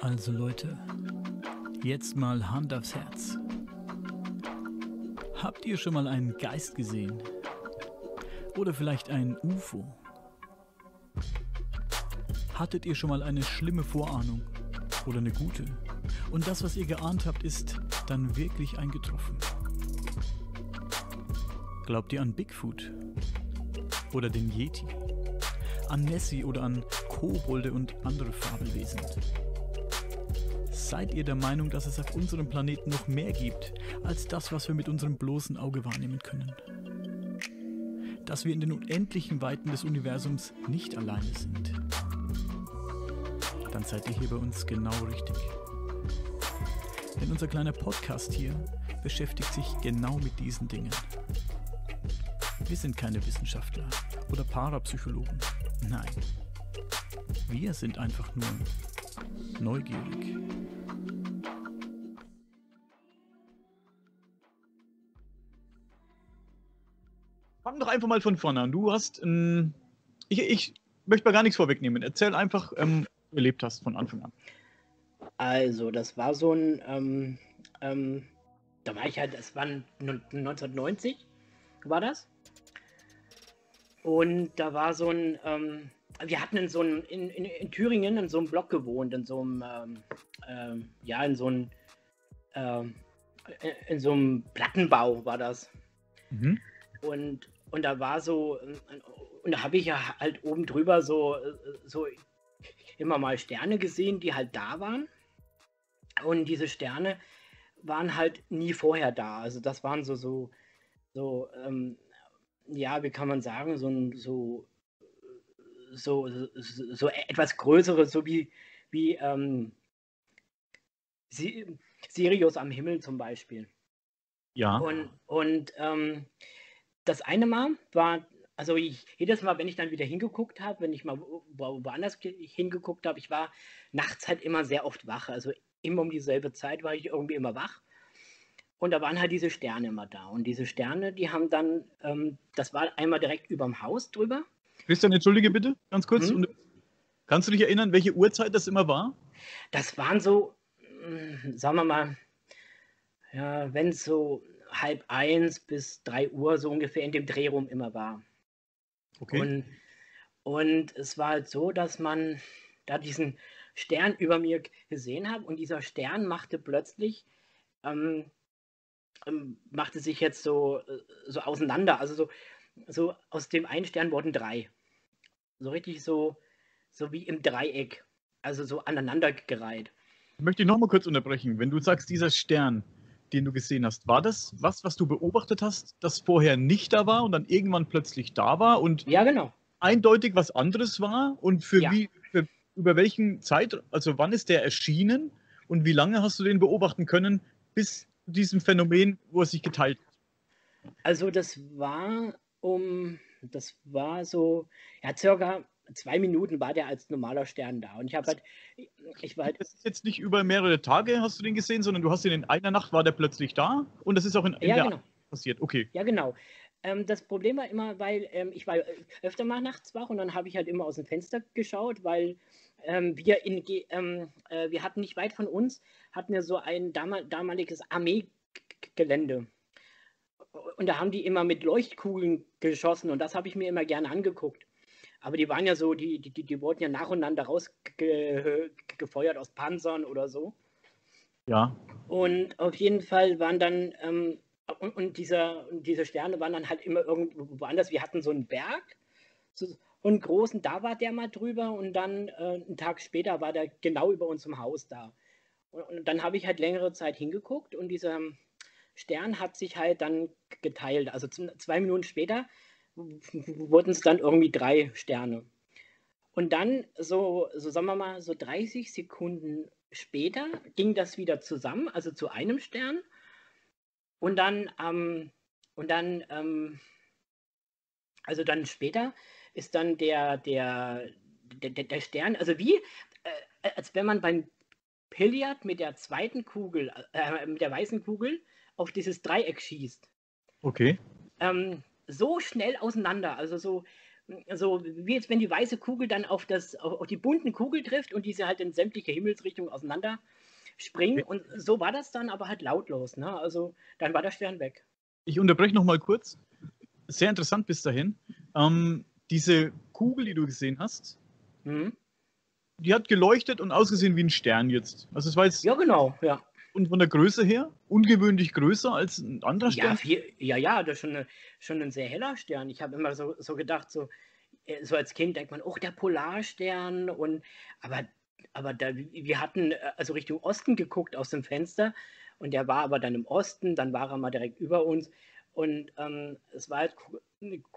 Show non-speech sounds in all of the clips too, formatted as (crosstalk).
Also Leute, jetzt mal Hand aufs Herz. Habt ihr schon mal einen Geist gesehen? Oder vielleicht ein UFO? Hattet ihr schon mal eine schlimme Vorahnung? Oder eine gute? Und das, was ihr geahnt habt, ist dann wirklich eingetroffen? Glaubt ihr an Bigfoot? Oder den Yeti? An Nessie oder an Kobolde und andere Fabelwesen? Seid ihr der Meinung, dass es auf unserem Planeten noch mehr gibt, als das, was wir mit unserem bloßen Auge wahrnehmen können? Dass wir in den unendlichen Weiten des Universums nicht alleine sind? Dann seid ihr hier bei uns genau richtig. Denn unser kleiner Podcast hier beschäftigt sich genau mit diesen Dingen. Wir sind keine Wissenschaftler oder Parapsychologen. Nein. Wir sind einfach nur neugierig. Einfach mal von vorne an. Du hast, ähm, ich, ich möchte mal gar nichts vorwegnehmen. Erzähl einfach, ähm, was du erlebt hast von Anfang an. Also, das war so ein, ähm, ähm, da war ich halt, das war 1990, war das. Und da war so ein, ähm, wir hatten in so einem, in, in, in, Thüringen in so einem Block gewohnt, in so einem, ähm, ähm, ja, in so einem, ähm, in so einem Plattenbau war das. Mhm. Und, und da war so, und da habe ich ja halt oben drüber so, so immer mal Sterne gesehen, die halt da waren. Und diese Sterne waren halt nie vorher da. Also das waren so, so, so, ähm, ja, wie kann man sagen, so ein, so, so, so, so etwas größere, so wie, wie ähm, Sirius am Himmel zum Beispiel. Ja. Und, und ähm, das eine Mal war, also ich, jedes Mal, wenn ich dann wieder hingeguckt habe, wenn ich mal wo, woanders hingeguckt habe, ich war nachts halt immer sehr oft wach. Also immer um dieselbe Zeit war ich irgendwie immer wach. Und da waren halt diese Sterne immer da. Und diese Sterne, die haben dann, ähm, das war einmal direkt überm Haus drüber. Christian, entschuldige bitte, ganz kurz. Hm? Kannst du dich erinnern, welche Uhrzeit das immer war? Das waren so, hm, sagen wir mal, ja, wenn es so halb eins bis drei Uhr so ungefähr in dem Drehraum immer war. Okay. Und, und es war halt so, dass man da diesen Stern über mir gesehen hat und dieser Stern machte plötzlich, ähm, ähm, machte sich jetzt so, äh, so auseinander. Also so, so aus dem einen Stern wurden drei. So richtig so, so wie im Dreieck. Also so aneinandergereiht. Ich möchte ich nochmal kurz unterbrechen. Wenn du sagst, dieser Stern, den du gesehen hast, war das was, was du beobachtet hast, das vorher nicht da war und dann irgendwann plötzlich da war und ja, genau. eindeutig was anderes war? Und für ja. wie, für, über welchen Zeit, also wann ist der erschienen und wie lange hast du den beobachten können, bis zu diesem Phänomen, wo er sich geteilt hat? Also das war um, das war so, ja, circa zwei Minuten war der als normaler Stern da. Und ich habe halt, ich war halt. Das ist jetzt nicht über mehrere Tage hast du den gesehen, sondern du hast ihn in einer Nacht war der plötzlich da und das ist auch in, in ja, der genau. passiert. Okay. Ja, genau. Ähm, das Problem war immer, weil ähm, ich war öfter mal nachts wach und dann habe ich halt immer aus dem Fenster geschaut, weil ähm, wir in ähm, äh, wir hatten nicht weit von uns hatten wir so ein damal damaliges Armeegelände und da haben die immer mit Leuchtkugeln geschossen und das habe ich mir immer gerne angeguckt. Aber die waren ja so, die, die, die wurden ja nacheinander rausgefeuert aus Panzern oder so. Ja. Und auf jeden Fall waren dann, ähm, und, und dieser, diese Sterne waren dann halt immer irgendwo anders. Wir hatten so einen Berg, so, einen großen, da war der mal drüber und dann äh, einen Tag später war der genau über unserem Haus da. Und, und dann habe ich halt längere Zeit hingeguckt und dieser Stern hat sich halt dann geteilt. Also zwei Minuten später wurden es dann irgendwie drei Sterne. Und dann, so, so sagen wir mal, so 30 Sekunden später ging das wieder zusammen, also zu einem Stern. Und dann, ähm, und dann, ähm, also dann später ist dann der, der, der, der Stern, also wie, äh, als wenn man beim Billard mit der zweiten Kugel, äh, mit der weißen Kugel auf dieses Dreieck schießt. Okay. Ähm, so schnell auseinander, also so so wie jetzt, wenn die weiße Kugel dann auf, das, auf, auf die bunten Kugel trifft und diese halt in sämtliche Himmelsrichtungen auseinander springen. Und so war das dann aber halt lautlos. Ne? Also dann war der Stern weg. Ich unterbreche noch mal kurz. Sehr interessant bis dahin. Ähm, diese Kugel, die du gesehen hast, mhm. die hat geleuchtet und ausgesehen wie ein Stern jetzt. Also es war jetzt. Ja, genau, ja. Und von der Größe her ungewöhnlich größer als ein anderer Stern? Ja, viel, ja, ja, das ist schon, eine, schon ein sehr heller Stern. Ich habe immer so, so gedacht, so, äh, so als Kind denkt man, oh, der Polarstern und aber, aber da, wir hatten äh, also Richtung Osten geguckt aus dem Fenster und der war aber dann im Osten, dann war er mal direkt über uns und ähm, es war halt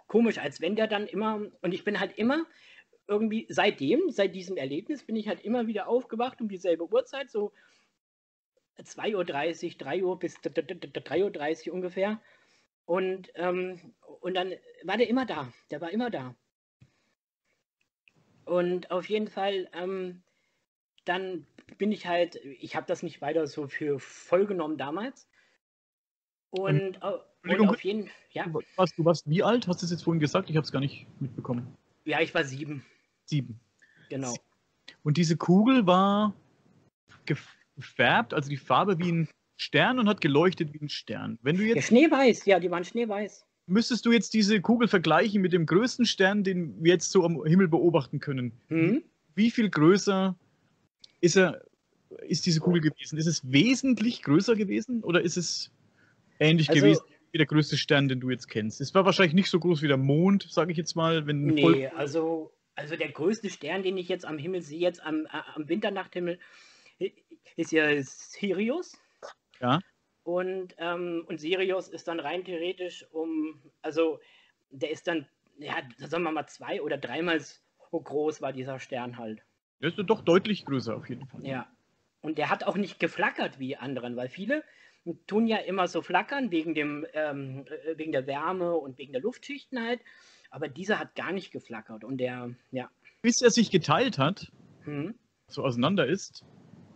komisch, als wenn der dann immer, und ich bin halt immer irgendwie seitdem, seit diesem Erlebnis, bin ich halt immer wieder aufgewacht um dieselbe Uhrzeit, so 2.30 Uhr, 3 Uhr bis 3.30 Uhr ungefähr. Und, ähm, und dann war der immer da. Der war immer da. Und auf jeden Fall, ähm, dann bin ich halt, ich habe das nicht weiter so für voll genommen damals. Und, ähm, und auf jeden ja. Du warst, du warst wie alt? Hast du es jetzt vorhin gesagt? Ich habe es gar nicht mitbekommen. Ja, ich war sieben. Sieben. Genau. Und diese Kugel war gefärbt, also die Farbe wie ein Stern und hat geleuchtet wie ein Stern. Wenn du jetzt. Ja, schneeweiß, ja, die waren schneeweiß. Müsstest du jetzt diese Kugel vergleichen mit dem größten Stern, den wir jetzt so am Himmel beobachten können? Hm? Wie viel größer ist er, ist diese Kugel gewesen? Ist es wesentlich größer gewesen oder ist es ähnlich also, gewesen wie der größte Stern, den du jetzt kennst? Es war wahrscheinlich nicht so groß wie der Mond, sage ich jetzt mal. Wenn nee, also, also der größte Stern, den ich jetzt am Himmel sehe, jetzt am, äh, am Winternachthimmel, ist ja Sirius. Ja. Und, ähm, und Sirius ist dann rein theoretisch um, also der ist dann, ja, sagen wir mal zwei oder dreimal so groß war dieser Stern halt. Der ist doch deutlich größer auf jeden Fall. Ja. Und der hat auch nicht geflackert wie anderen, weil viele tun ja immer so flackern wegen, dem, ähm, äh, wegen der Wärme und wegen der Luftschichten halt. Aber dieser hat gar nicht geflackert und der, ja. Bis er sich geteilt hat, hm. so auseinander ist,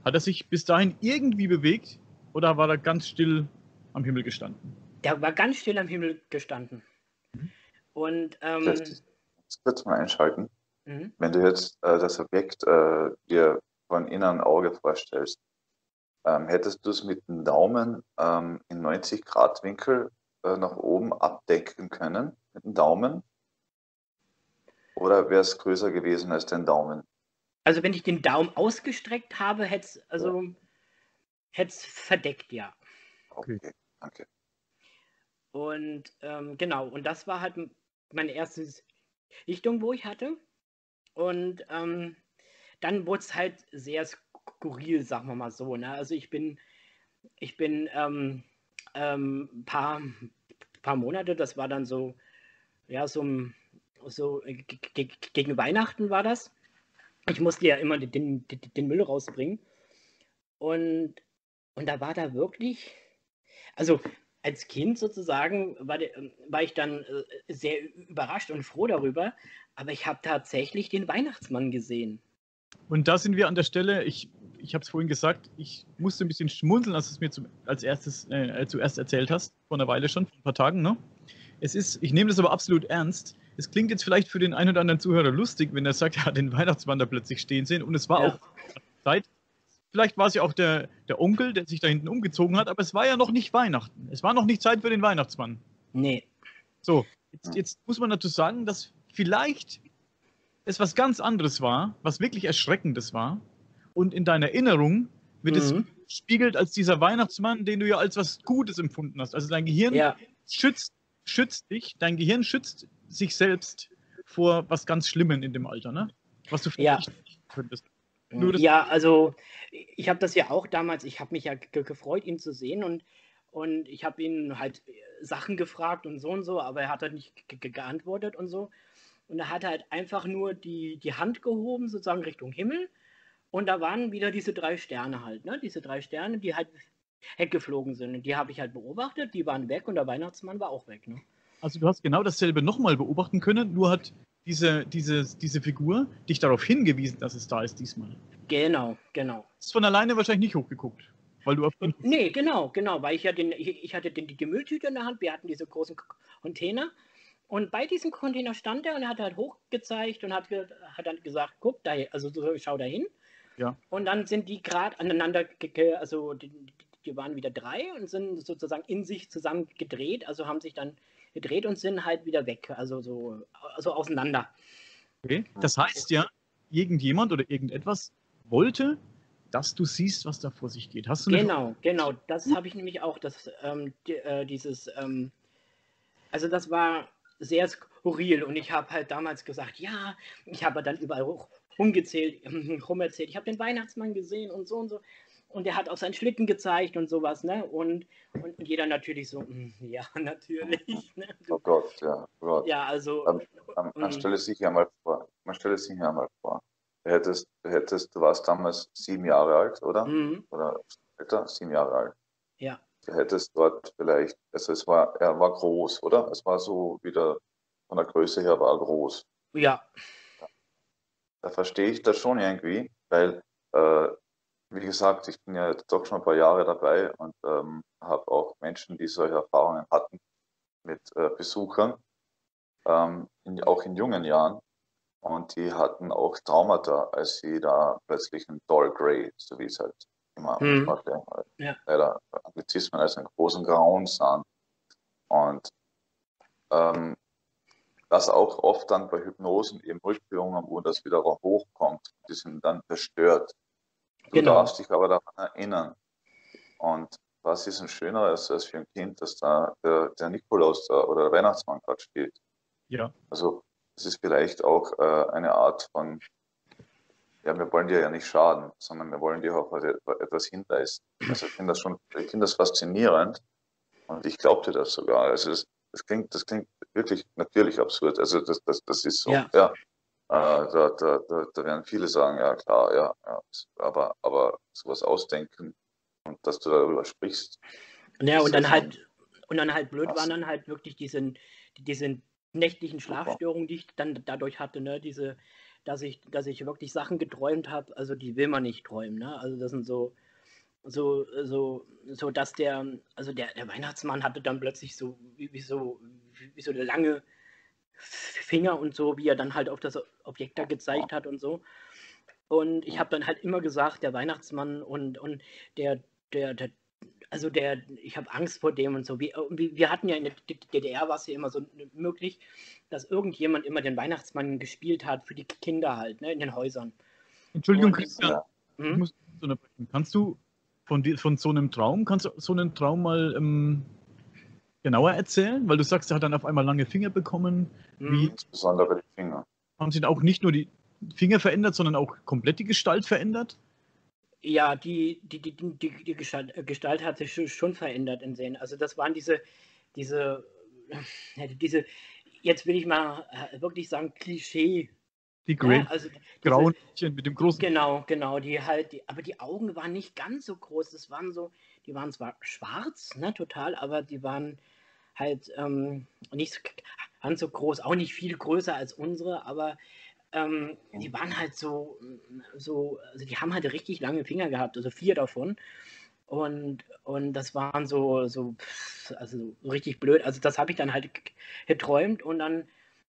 hat er sich bis dahin irgendwie bewegt oder war er ganz still am Himmel gestanden? Der war ganz still am Himmel gestanden. Mhm. Und ähm, Vielleicht kurz mal einschalten. Mhm. Wenn du jetzt äh, das Objekt äh, dir von inneren Auge vorstellst, ähm, hättest du es mit dem Daumen ähm, in 90 Grad Winkel äh, nach oben abdecken können, mit dem Daumen? Oder wäre es größer gewesen als dein Daumen? Also wenn ich den Daumen ausgestreckt habe, hätte es also ja. verdeckt, ja. Okay, danke. Und ähm, genau, und das war halt meine erste Richtung, wo ich hatte. Und ähm, dann wurde es halt sehr skurril, sagen wir mal so. Ne? Also ich bin, ich bin ähm, ähm, paar, paar Monate, das war dann so, ja, so, so gegen Weihnachten war das ich musste ja immer den, den, den Müll rausbringen. Und, und da war da wirklich, also als Kind sozusagen war, war ich dann äh, sehr überrascht und froh darüber, aber ich habe tatsächlich den Weihnachtsmann gesehen. Und da sind wir an der Stelle, ich, ich habe es vorhin gesagt, ich musste ein bisschen schmunzeln, als du es mir zum, als erstes, äh, zuerst erzählt hast, vor einer Weile schon, vor ein paar Tagen. Ne? Es ist, ich nehme das aber absolut ernst es klingt jetzt vielleicht für den einen oder anderen Zuhörer lustig, wenn er sagt, er hat den Weihnachtsmann da plötzlich stehen sehen. Und es war ja. auch Zeit. Vielleicht war es ja auch der, der Onkel, der sich da hinten umgezogen hat, aber es war ja noch nicht Weihnachten. Es war noch nicht Zeit für den Weihnachtsmann. Nee. So, jetzt, jetzt muss man dazu sagen, dass vielleicht es was ganz anderes war, was wirklich Erschreckendes war. Und in deiner Erinnerung wird mhm. es spiegelt als dieser Weihnachtsmann, den du ja als was Gutes empfunden hast. Also dein Gehirn ja. schützt, schützt dich, dein Gehirn schützt sich selbst vor was ganz Schlimmen in dem Alter, ne? Was du vielleicht ja. könntest. ja, also ich habe das ja auch damals, ich habe mich ja gefreut, ihn zu sehen und, und ich habe ihn halt Sachen gefragt und so und so, aber er hat halt nicht geantwortet und so. Und er hat halt einfach nur die, die Hand gehoben, sozusagen Richtung Himmel. Und da waren wieder diese drei Sterne halt, ne? Diese drei Sterne, die halt weggeflogen sind. Und die habe ich halt beobachtet, die waren weg und der Weihnachtsmann war auch weg, ne? Also du hast genau dasselbe nochmal beobachten können, nur hat diese, diese, diese Figur dich darauf hingewiesen, dass es da ist diesmal. Genau, genau. Ist von alleine wahrscheinlich nicht hochgeguckt. Weil du auf nee, genau, genau, weil ich ja den, ich, ich hatte den, die Mülltüte in der Hand, wir hatten diese großen Container Und bei diesem Container stand er und er hat halt hochgezeigt und hat, hat dann gesagt, guck, da, also schau da hin. Ja. Und dann sind die gerade aneinander, also die, die, waren wieder drei und sind sozusagen in sich zusammen gedreht, also haben sich dann gedreht und sind halt wieder weg, also so also auseinander. Okay. Das heißt ja, irgendjemand oder irgendetwas wollte, dass du siehst, was da vor sich geht. Hast du genau, genau. Das habe ich nämlich auch, das, ähm, die, äh, dieses, ähm, also das war sehr skurril und ich habe halt damals gesagt, ja, ich habe dann überall rumgezählt, (laughs) rumerzählt, ich habe den Weihnachtsmann gesehen und so und so und er hat auch seinen Schlitten gezeigt und sowas, ne? Und, und, und jeder natürlich so, mm, ja, (laughs) natürlich. Ne? Oh Gott, ja, oh Gott. Ja, also. Man, man, man stelle sich ja mal vor, man stelle sich ja mal vor, du hättest, du hättest, du warst damals sieben Jahre alt, oder? Mhm. Oder älter, sieben Jahre alt. Ja. Du hättest dort vielleicht, also es war, er war groß, oder? Es war so wieder, von der Größe her war er groß. Ja. Da verstehe ich das schon irgendwie, weil äh, wie gesagt, ich bin ja jetzt doch schon ein paar Jahre dabei und ähm, habe auch Menschen, die solche Erfahrungen hatten mit äh, Besuchern, ähm, in, auch in jungen Jahren. Und die hatten auch Traumata, als sie da plötzlich einen Doll Grey, so wie es halt immer mhm. ja. leider Anglizismen als einen großen Grauen sahen. Und ähm, das auch oft dann bei Hypnosen eben Rückführungen, wo das wieder hochkommt, die sind dann verstört. Du genau. darfst dich aber daran erinnern. Und was ist ein schöneres als für ein Kind, dass da der, der Nikolaus da oder der Weihnachtsmann gerade steht? Ja. Also es ist vielleicht auch äh, eine Art von, ja, wir wollen dir ja nicht schaden, sondern wir wollen dir auch etwas hinleisten. Also ich finde das schon, ich finde das faszinierend und ich glaubte das sogar. Also das, das, klingt, das klingt wirklich natürlich absurd. Also das, das, das ist so, ja. ja. Äh, da, da, da, werden viele sagen, ja klar, ja, ja, aber, aber sowas ausdenken und dass du darüber sprichst. Ja, und dann halt, und dann halt blöd waren dann halt wirklich diese, diese nächtlichen Schlafstörungen, die ich dann dadurch hatte, ne, diese, dass ich, dass ich wirklich Sachen geträumt habe, also die will man nicht träumen, ne? Also das sind so, so, so, so dass der, also der, der Weihnachtsmann hatte dann plötzlich so, wie, wie so, wie so eine lange, Finger und so, wie er dann halt auf das Objekt da gezeigt hat und so. Und ich habe dann halt immer gesagt, der Weihnachtsmann und, und der, der, der also der, ich habe Angst vor dem und so. Wir, wir hatten ja in der DDR war es ja immer so möglich, dass irgendjemand immer den Weihnachtsmann gespielt hat für die Kinder halt, ne, in den Häusern. Entschuldigung, und, Christian, hm? ich muss Kannst du von, von so einem Traum, kannst du so einen Traum mal ähm, genauer erzählen? Weil du sagst, er hat dann auf einmal lange Finger bekommen. Wie Insbesondere die Finger. Haben sie auch nicht nur die Finger verändert, sondern auch komplett die Gestalt verändert? Ja, die, die, die, die, die Gestalt, Gestalt, hat sich schon verändert in Sehen. Also das waren diese, diese, diese, jetzt will ich mal äh, wirklich sagen, Klischee. Die Grey, ja, also grauen mit dem großen. Genau, genau, die halt, die, aber die Augen waren nicht ganz so groß. Das waren so, die waren zwar schwarz, ne, total, aber die waren halt ähm, nicht so, ganz so groß, auch nicht viel größer als unsere, aber ähm, die waren halt so, so, also die haben halt richtig lange Finger gehabt, also vier davon. Und, und das waren so, so, also so richtig blöd. Also das habe ich dann halt geträumt und dann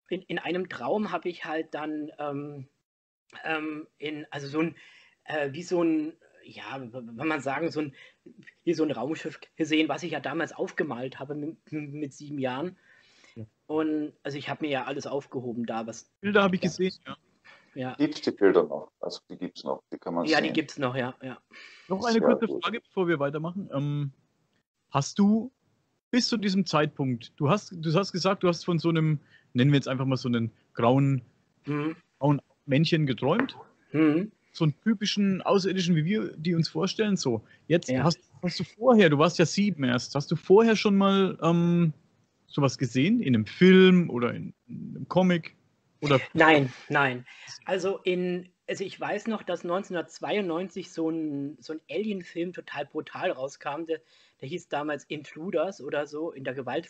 in, in einem Traum habe ich halt dann ähm, ähm, in, also so ein, äh, wie so ein, ja, wenn man sagen, so ein, wie so ein Raumschiff gesehen, was ich ja damals aufgemalt habe mit, mit sieben Jahren. Ja. Und also ich habe mir ja alles aufgehoben da, was. Bilder habe ich gesehen, ja. ja. Gibt es die Bilder noch? Also die gibt es noch, die kann man Ja, sehen. die gibt es noch, ja. ja. Noch eine kurze Frage, bevor wir weitermachen. Ähm, hast du bis zu diesem Zeitpunkt, du hast, du hast gesagt, du hast von so einem, nennen wir jetzt einfach mal so einen grauen, mhm. grauen Männchen geträumt? Mhm so einen typischen Außerirdischen, wie wir die uns vorstellen. So, jetzt ja. hast, hast, du vorher, du warst ja sieben erst, hast du vorher schon mal ähm, sowas gesehen? In einem Film oder in, in einem Comic? Oder? Nein, nein. Also in, also ich weiß noch, dass 1992 so ein, so ein Alien-Film total brutal rauskam. Der, der hieß damals Intruders oder so, in der Gewalt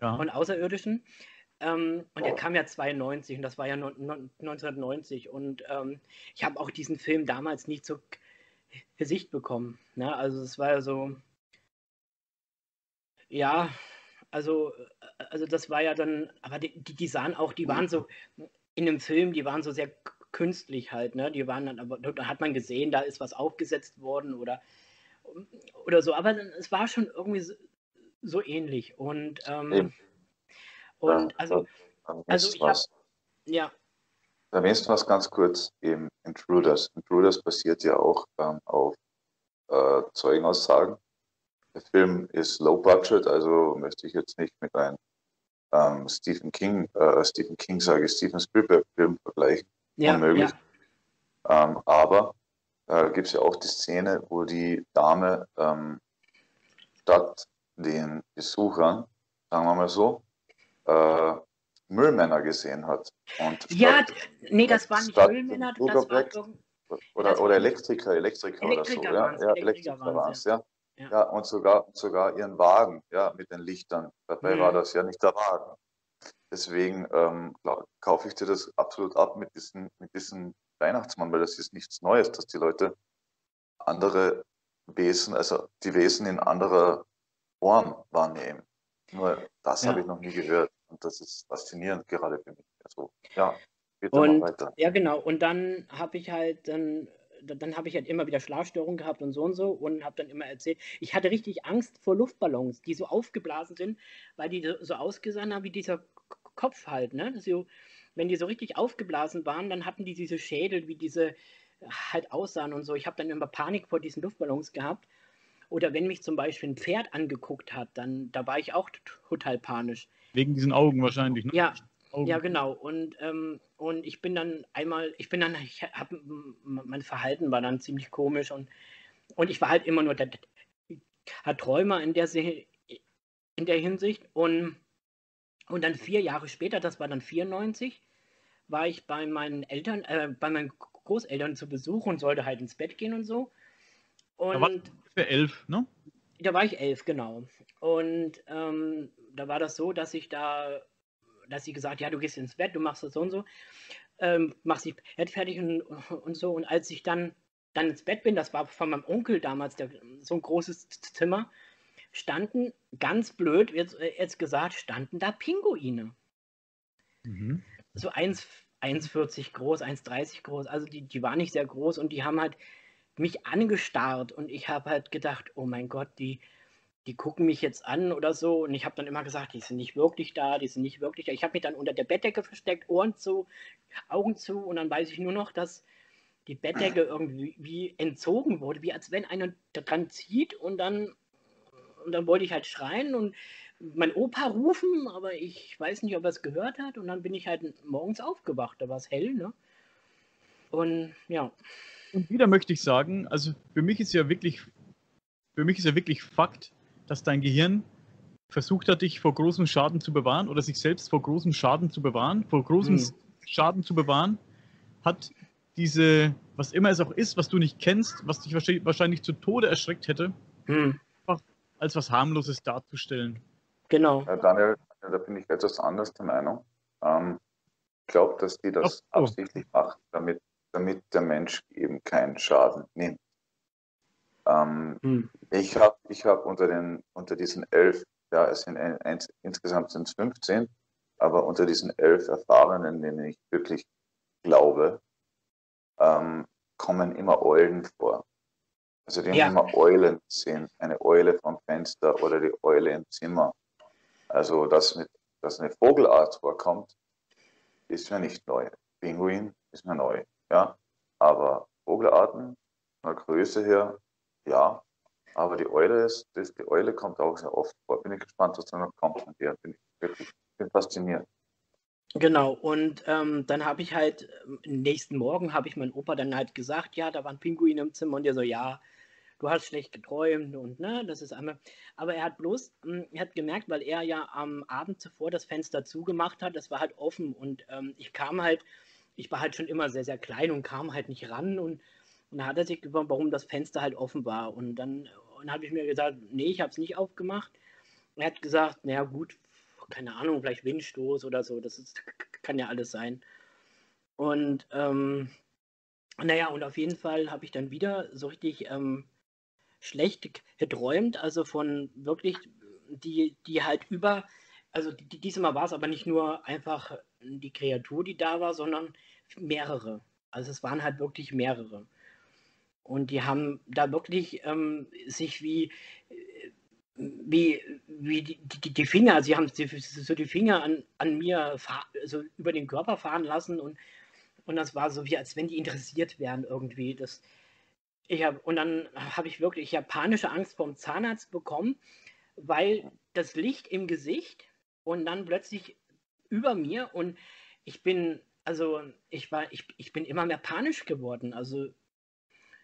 ja. von Außerirdischen. Ähm, und er kam ja 92 und das war ja no, no, 1990. Und ähm, ich habe auch diesen Film damals nicht zu Gesicht bekommen. Ne? Also es war ja so, ja, Also, also das war ja dann, aber die, die sahen auch, die waren so in dem Film, die waren so sehr künstlich halt, ne? Die waren dann, aber da hat man gesehen, da ist was aufgesetzt worden oder, oder so. Aber es war schon irgendwie so, so ähnlich. Und, ähm, und also, also ich habe, ja. Da erwähnst du was ganz kurz, eben Intruders. Intruders basiert ja auch ähm, auf äh, Zeugenaussagen. Der Film ist low budget, also möchte ich jetzt nicht mit einem ähm, Stephen King, äh, Stephen King sage ich, Stephen Spielberg Film vergleichen. Ja, Unmöglich. Ja. Ähm, aber äh, gibt es ja auch die Szene, wo die Dame ähm, statt den Besuchern, sagen wir mal so, äh, Müllmänner gesehen hat. Und ja, nee, das waren nicht Müllmänner, das war oder, oder Elektriker, Elektriker, Elektriker oder so. Ja, ja Elektriker waren es, ja. Ja. ja, und sogar, sogar ihren Wagen, ja, mit den Lichtern. Dabei mhm. war das ja nicht der Wagen. Deswegen ähm, kaufe ich dir das absolut ab mit diesem, mit diesem Weihnachtsmann, weil das ist nichts Neues, dass die Leute andere Wesen, also die Wesen in anderer Form wahrnehmen. Nur das ja. habe ich noch nie gehört und das ist faszinierend gerade für mich. Also, ja, bitte und, weiter. Ja, genau. Und dann habe ich halt dann dann habe ich halt immer wieder Schlafstörungen gehabt und so und so und habe dann immer erzählt, ich hatte richtig Angst vor Luftballons, die so aufgeblasen sind, weil die so ausgesehen haben wie dieser Kopf halt, ne? So, wenn die so richtig aufgeblasen waren, dann hatten die diese Schädel, wie diese halt aussahen und so. Ich habe dann immer Panik vor diesen Luftballons gehabt. Oder wenn mich zum Beispiel ein Pferd angeguckt hat, dann da war ich auch total panisch. Wegen diesen Augen wahrscheinlich, ne? Ja, Augen. ja genau. Und, ähm, und ich bin dann einmal, ich bin dann, ich habe, mein Verhalten war dann ziemlich komisch und, und ich war halt immer nur der, der Träumer in der, in der Hinsicht. Und und dann vier Jahre später, das war dann 94, war ich bei meinen Eltern, äh, bei meinen Großeltern zu Besuch und sollte halt ins Bett gehen und so. Und da war für elf, ne? Da war ich elf, genau. Und ähm, da war das so, dass ich da, dass sie gesagt, ja, du gehst ins Bett, du machst das so und so, ähm, machst dich fertig und, und so. Und als ich dann, dann ins Bett bin, das war von meinem Onkel damals, der, so ein großes Zimmer, standen, ganz blöd jetzt, äh, jetzt gesagt, standen da Pinguine. Mhm. So 1,40 groß, 1,30 groß. Also die, die waren nicht sehr groß und die haben halt mich angestarrt und ich habe halt gedacht, oh mein Gott, die, die gucken mich jetzt an oder so. Und ich habe dann immer gesagt, die sind nicht wirklich da, die sind nicht wirklich da. Ich habe mich dann unter der Bettdecke versteckt, Ohren zu, Augen zu und dann weiß ich nur noch, dass die Bettdecke irgendwie entzogen wurde, wie als wenn einer dran zieht und dann und dann wollte ich halt schreien und mein Opa rufen, aber ich weiß nicht, ob er es gehört hat. Und dann bin ich halt morgens aufgewacht. Da war es hell, ne? Und ja. Und wieder möchte ich sagen, also für mich ist ja wirklich, für mich ist ja wirklich Fakt, dass dein Gehirn versucht hat, dich vor großem Schaden zu bewahren oder sich selbst vor großem Schaden zu bewahren, vor großem hm. Schaden zu bewahren, hat diese, was immer es auch ist, was du nicht kennst, was dich wahrscheinlich zu Tode erschreckt hätte, hm als was harmloses darzustellen. Genau. Ja, Daniel, da bin ich etwas anders der Meinung. Ähm, ich glaube, dass die das oh. absichtlich macht, damit, damit der Mensch eben keinen Schaden nimmt. Ähm, hm. Ich habe ich hab unter, unter diesen elf, ja, es sind ein, ein, insgesamt sind es 15, aber unter diesen elf Erfahrenen, denen ich wirklich glaube, ähm, kommen immer Eulen vor. Also die ja. haben immer Eulen gesehen, eine Eule vom Fenster oder die Eule im Zimmer. Also dass, mit, dass eine Vogelart vorkommt, ist mir nicht neu. Pinguin ist mir neu, ja. Aber Vogelarten, von der Größe her, ja. Aber die Eule ist, das, die Eule kommt auch sehr oft vor. Bin ich gespannt, was da noch kommt von dir. Bin ich wirklich bin fasziniert. Genau, und ähm, dann habe ich halt, nächsten Morgen habe ich meinem Opa dann halt gesagt, ja, da waren Pinguine im Zimmer und der so, ja, du hast schlecht geträumt und ne, das ist einmal. Aber er hat bloß, hm, er hat gemerkt, weil er ja am Abend zuvor das Fenster zugemacht hat, das war halt offen und ähm, ich kam halt, ich war halt schon immer sehr, sehr klein und kam halt nicht ran und, und da hat er sich gefragt, warum das Fenster halt offen war. Und dann, dann habe ich mir gesagt, nee, ich habe es nicht aufgemacht. Er hat gesagt, naja gut, keine Ahnung, vielleicht Windstoß oder so, das ist, kann ja alles sein. Und ähm, naja, und auf jeden Fall habe ich dann wieder so richtig ähm, schlecht geträumt, also von wirklich die, die halt über, also die, diesmal war es aber nicht nur einfach die Kreatur, die da war, sondern mehrere. Also es waren halt wirklich mehrere. Und die haben da wirklich ähm, sich wie, wie, wie die, die, die Finger, sie haben so die Finger an, an mir also über den Körper fahren lassen und, und das war so wie, als wenn die interessiert wären irgendwie. Das, ich hab, und dann habe ich wirklich japanische Angst vor dem Zahnarzt bekommen, weil das Licht im Gesicht und dann plötzlich über mir und ich bin, also ich war, ich, ich bin immer mehr panisch geworden, also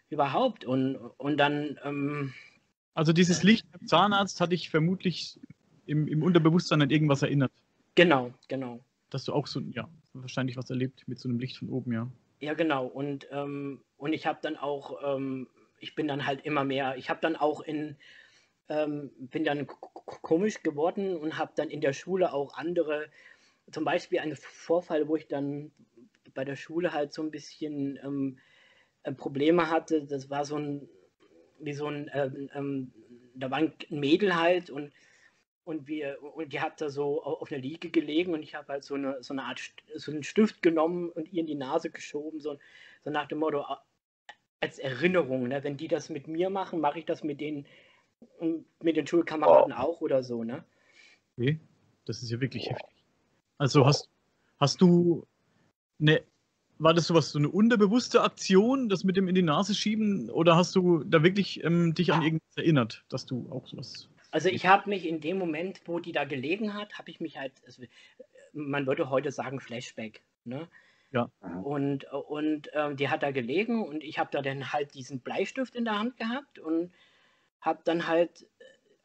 überhaupt und, und dann. Ähm, also dieses Licht im Zahnarzt hat dich vermutlich im, im Unterbewusstsein an irgendwas erinnert. Genau, genau. Dass du auch so, ja, wahrscheinlich was erlebt mit so einem Licht von oben, ja. Ja, genau. Und, ähm, und ich habe dann auch, ähm, ich bin dann halt immer mehr, ich habe dann auch in, ähm, bin dann komisch geworden und habe dann in der Schule auch andere, zum Beispiel einen Vorfall, wo ich dann bei der Schule halt so ein bisschen ähm, äh, Probleme hatte. Das war so ein, wie so ein, ähm, ähm, da war ein Mädel halt und und wir und die hat da so auf einer Liege gelegen und ich habe halt so eine so eine Art so einen Stift genommen und ihr in die Nase geschoben so, so nach dem Motto als Erinnerung ne? wenn die das mit mir machen mache ich das mit den mit den Schulkameraden oh. auch oder so ne okay das ist ja wirklich oh. heftig also hast hast du eine war das sowas, so eine unterbewusste Aktion, das mit dem in die Nase schieben, oder hast du da wirklich ähm, dich an irgendwas erinnert, dass du auch sowas also ich habe mich in dem Moment, wo die da gelegen hat, habe ich mich halt, also man würde heute sagen Flashback, ne? Ja. Und, und äh, die hat da gelegen und ich habe da dann halt diesen Bleistift in der Hand gehabt und habe dann halt,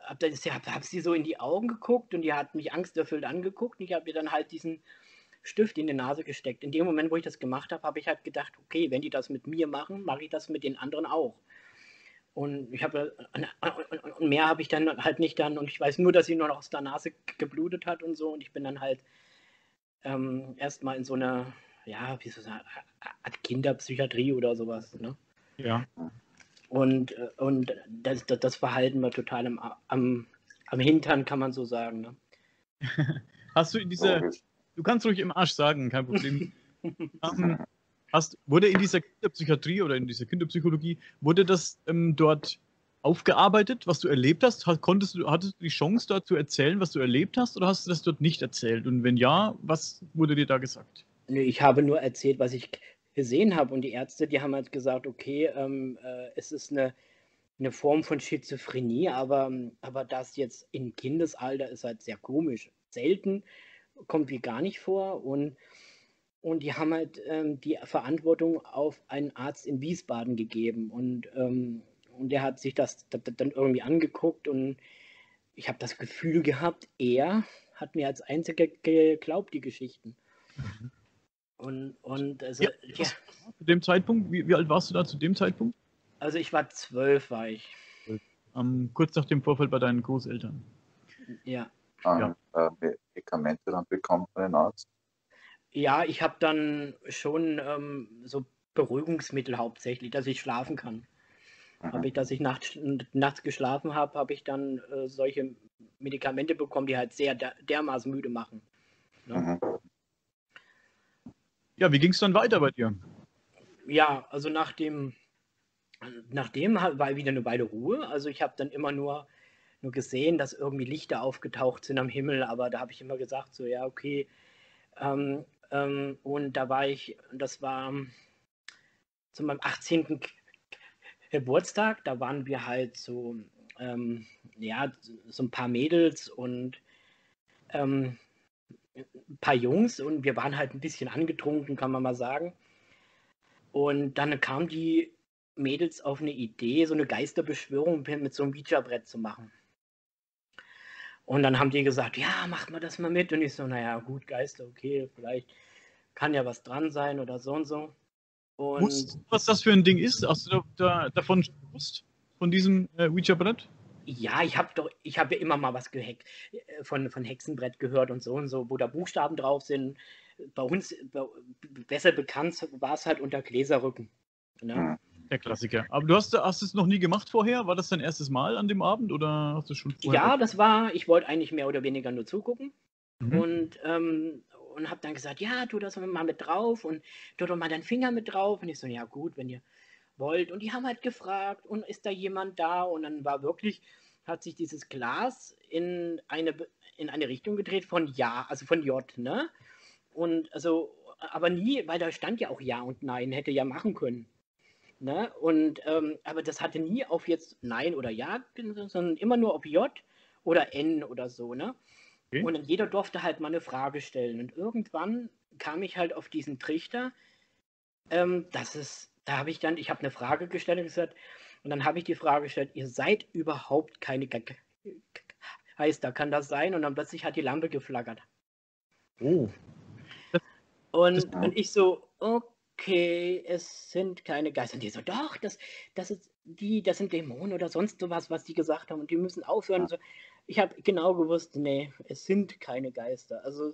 habe hab, hab sie so in die Augen geguckt und die hat mich angsterfüllt angeguckt und ich habe ihr dann halt diesen Stift in die Nase gesteckt. In dem Moment, wo ich das gemacht habe, habe ich halt gedacht, okay, wenn die das mit mir machen, mache ich das mit den anderen auch. Und ich habe und mehr habe ich dann halt nicht dann und ich weiß nur, dass sie nur noch aus der Nase geblutet hat und so und ich bin dann halt ähm, erstmal in so eine ja wie so eine Art Kinderpsychiatrie oder sowas ne ja und äh, und das, das, das Verhalten war total am, am, am Hintern kann man so sagen ne? (laughs) hast du in diese du kannst ruhig im Arsch sagen kein Problem um, Hast, wurde in dieser Kinderpsychiatrie oder in dieser Kinderpsychologie, wurde das ähm, dort aufgearbeitet, was du erlebt hast? Konntest du, hattest du die Chance, dort zu erzählen, was du erlebt hast, oder hast du das dort nicht erzählt? Und wenn ja, was wurde dir da gesagt? Ich habe nur erzählt, was ich gesehen habe. Und die Ärzte, die haben halt gesagt, okay, ähm, äh, es ist eine, eine Form von Schizophrenie, aber, aber das jetzt im Kindesalter ist halt sehr komisch. Selten, kommt wie gar nicht vor. Und und die haben halt ähm, die Verantwortung auf einen Arzt in Wiesbaden gegeben. Und, ähm, und der hat sich das, das, dann irgendwie angeguckt und ich habe das Gefühl gehabt, er hat mir als einziger geglaubt, die Geschichten. Mhm. Und, und also, ja, ja. Zu dem Zeitpunkt, wie, wie, alt warst du da zu dem Zeitpunkt? Also ich war zwölf, war ich. Ähm, kurz nach dem Vorfall bei deinen Großeltern. Ja. Ähm, ja. Äh, Medikamente dann bekommen von den Arzt? Ja, ich habe dann schon ähm, so Beruhigungsmittel hauptsächlich, dass ich schlafen kann. Habe ich, dass ich nachts, nachts geschlafen habe, habe ich dann äh, solche Medikamente bekommen, die halt sehr der, dermaßen müde machen. Ne? Ja, wie ging es dann weiter bei dir? Ja, also nach dem, nachdem war wieder eine Weile Ruhe. Also ich habe dann immer nur, nur gesehen, dass irgendwie Lichter aufgetaucht sind am Himmel, aber da habe ich immer gesagt, so ja, okay, ähm, ähm, und da war ich, das war zu meinem 18. Geburtstag, da waren wir halt so, ähm, ja, so ein paar Mädels und ähm, ein paar Jungs und wir waren halt ein bisschen angetrunken, kann man mal sagen. Und dann kamen die Mädels auf eine Idee, so eine Geisterbeschwörung mit so einem Ouija-Brett zu machen. Und dann haben die gesagt, ja, macht mal das mal mit. Und ich so, naja, gut, Geister, okay, vielleicht kann ja was dran sein oder so und so. Und Wusst, was das für ein Ding ist? Hast du da, da davon gewusst? Von diesem äh, Ouija-Brett? Ja, ich habe doch, ich habe ja immer mal was gehackt, äh, von, von Hexenbrett gehört und so und so, wo da Buchstaben drauf sind. Bei uns bei, besser bekannt war es halt unter Gläserrücken. Ne? Der Klassiker. Aber du hast, hast es noch nie gemacht vorher? War das dein erstes Mal an dem Abend oder hast du schon vorher? Ja, das war, ich wollte eigentlich mehr oder weniger nur zugucken. Mhm. Und, ähm, und habe dann gesagt, ja, tu das mal mit drauf und tu doch mal deinen Finger mit drauf. Und ich so, ja gut, wenn ihr wollt. Und die haben halt gefragt, und ist da jemand da? Und dann war wirklich, hat sich dieses Glas in eine, in eine Richtung gedreht von Ja, also von J, ne? Und also, aber nie, weil da stand ja auch Ja und Nein, hätte ja machen können. Ne? Und, ähm, aber das hatte nie auf jetzt Nein oder Ja, sondern immer nur auf J oder N oder so, ne? Okay. Und jeder durfte halt mal eine Frage stellen. Und irgendwann kam ich halt auf diesen Trichter, ähm, dass es, da habe ich dann, ich habe eine Frage gestellt und gesagt, und dann habe ich die Frage gestellt, ihr seid überhaupt keine G Geister, kann das sein? Und dann plötzlich hat die Lampe geflackert. Oh. Und, und ich so, okay, es sind keine Geister. Und die so, doch, das, das ist die, das sind Dämonen oder sonst sowas, was die gesagt haben und die müssen aufhören. Ja. So. Ich habe genau gewusst, nee, es sind keine Geister. Also